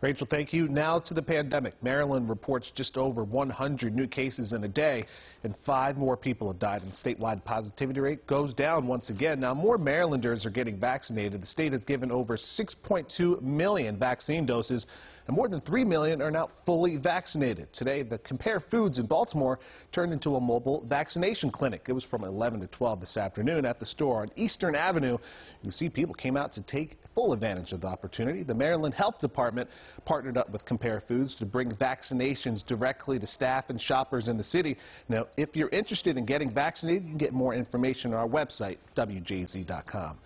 Rachel, thank you. Now to the pandemic. Maryland reports just over 100 new cases in a day, and five more people have died. And statewide positivity rate goes down once again. Now, more Marylanders are getting vaccinated. The state has given over 6.2 million vaccine doses, and more than 3 million are now fully vaccinated. Today, the Compare Foods in Baltimore turned into a mobile vaccination clinic. It was from 11 to 12 this afternoon at the store on Eastern Avenue. You see people came out to take full advantage of the opportunity. The Maryland Health Department partnered up with Compare Foods to bring vaccinations directly to staff and shoppers in the city. Now, if you're interested in getting vaccinated, you can get more information on our website, WJZ.com.